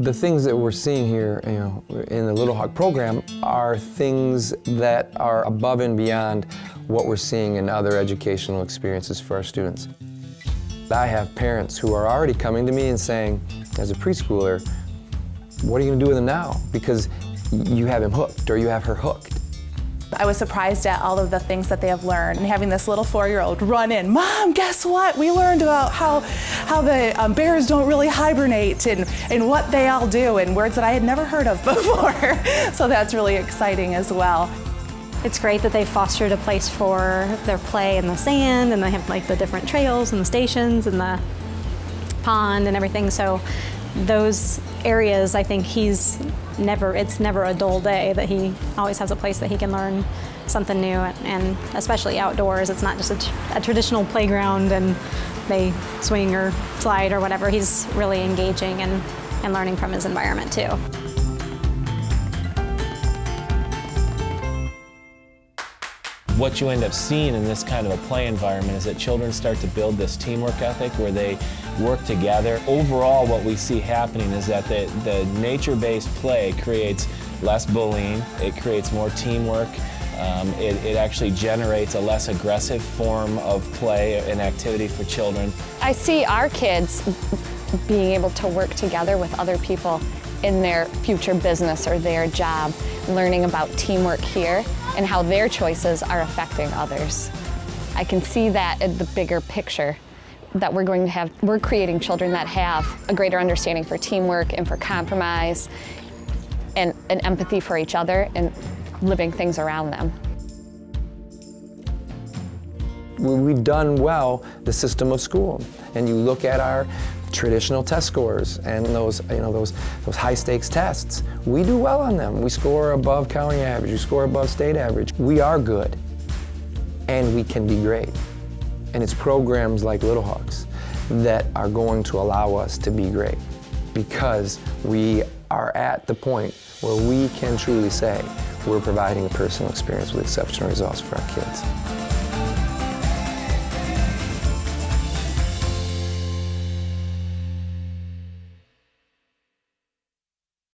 The things that we're seeing here, you know, in the Little Hawk program are things that are above and beyond what we're seeing in other educational experiences for our students. I have parents who are already coming to me and saying, as a preschooler, what are you going to do with him now? Because you have him hooked or you have her hooked. I was surprised at all of the things that they have learned and having this little four-year-old run in, Mom, guess what? We learned about how, how the um, bears don't really hibernate and, and what they all do and words that I had never heard of before. so that's really exciting as well. It's great that they fostered a place for their play in the sand and they have like the different trails and the stations and the pond and everything. So those areas, I think he's never, it's never a dull day that he always has a place that he can learn something new and especially outdoors. It's not just a, a traditional playground and they swing or slide or whatever. He's really engaging and, and learning from his environment too. What you end up seeing in this kind of a play environment is that children start to build this teamwork ethic where they work together. Overall, what we see happening is that the, the nature-based play creates less bullying, it creates more teamwork, um, it, it, actually generates a less aggressive form of play and activity for children. I see our kids being able to work together with other people in their future business or their job, learning about teamwork here and how their choices are affecting others. I can see that in the bigger picture that we're going to have, we're creating children that have a greater understanding for teamwork and for compromise and, and empathy for each other and living things around them. We've done well the system of school. And you look at our traditional test scores and those, you know, those, those high stakes tests. We do well on them. We score above county average, we score above state average. We are good and we can be great. And it's programs like Little Hawks that are going to allow us to be great because we are at the point where we can truly say we're providing a personal experience with exceptional results for our kids.